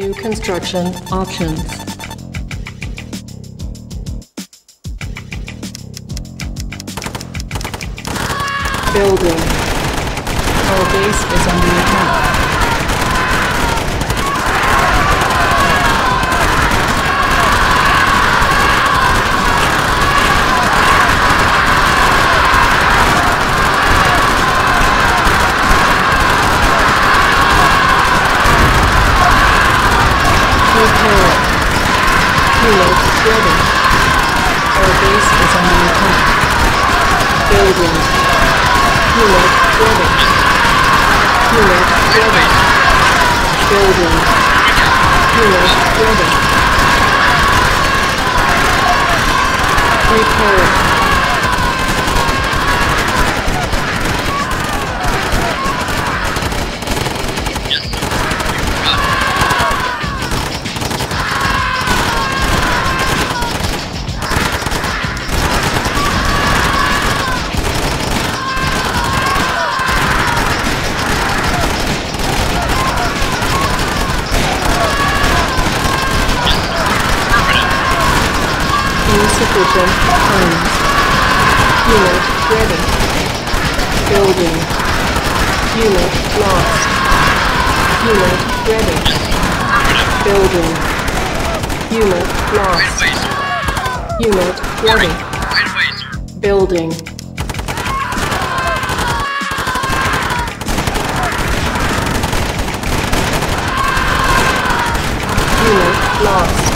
New construction options. Building. Our base is under attack. Repair. Unit ready. Our base is under attack. Building. Unit ready. Unit ready. Building. Unit ready. Repair. Insufficient funds. Unit ready. Building. Unit lost. Unit ready. Building. Unit lost. Unit ready. Building. Unit lost.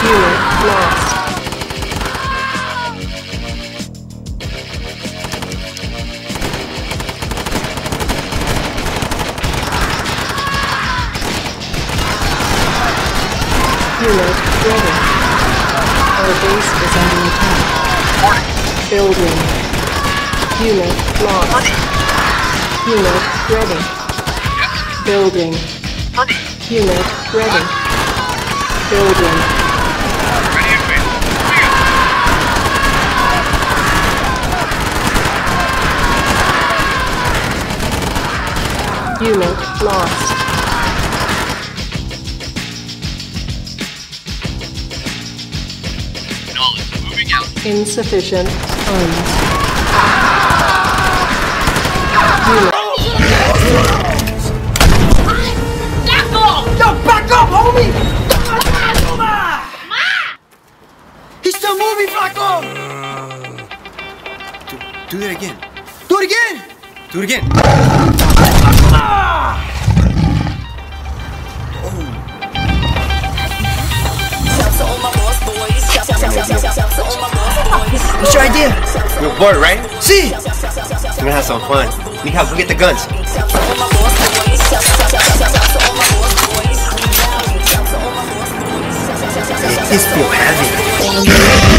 Unit lost. Unit ready. Building. Unit lost. Ready. Building. Unit ready. Building. Unit lost. Insufficient funds. Unit Back off! Yo, back up, homie! He's still moving, Flacco! Uh, do that again. Do it again! Do it again. What's your idea? You're bored, right? See! We're gonna have some fun. Need help? Go get the guns. This feel heavy.